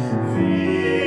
Thee.